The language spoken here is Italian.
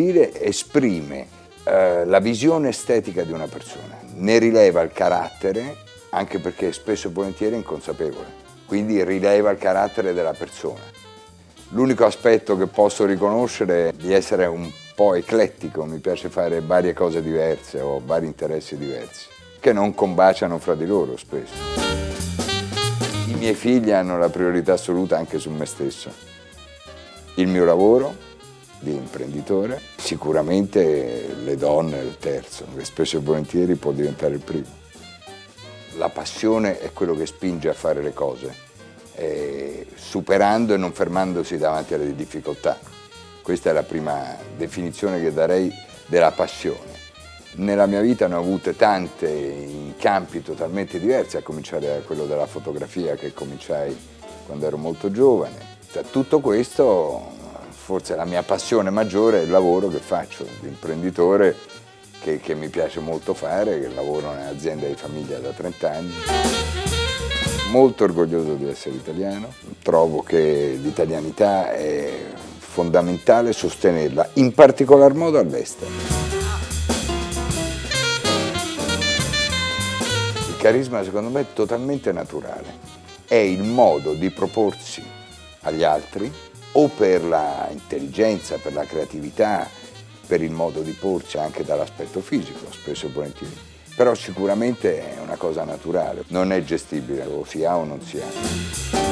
stile esprime eh, la visione estetica di una persona, ne rileva il carattere, anche perché spesso e volentieri è inconsapevole, quindi rileva il carattere della persona. L'unico aspetto che posso riconoscere è di essere un po' eclettico, mi piace fare varie cose diverse, ho vari interessi diversi, che non combaciano fra di loro spesso. I miei figli hanno la priorità assoluta anche su me stesso. Il mio lavoro di imprenditore, sicuramente le donne il terzo, che spesso e volentieri può diventare il primo. La passione è quello che spinge a fare le cose, eh, superando e non fermandosi davanti alle difficoltà. Questa è la prima definizione che darei della passione. Nella mia vita ne ho avute tante in campi totalmente diversi, a cominciare da quello della fotografia che cominciai quando ero molto giovane. Tutto questo, forse la mia passione maggiore è il lavoro che faccio, l'imprenditore che, che mi piace molto fare, che lavoro nell'azienda di famiglia da 30 anni molto orgoglioso di essere italiano, trovo che l'italianità è fondamentale sostenerla, in particolar modo all'estero. Il carisma secondo me è totalmente naturale, è il modo di proporsi agli altri o per la intelligenza, per la creatività, per il modo di porsi anche dall'aspetto fisico, spesso e volentieri. Però sicuramente è una cosa naturale, non è gestibile, o si ha o non si ha.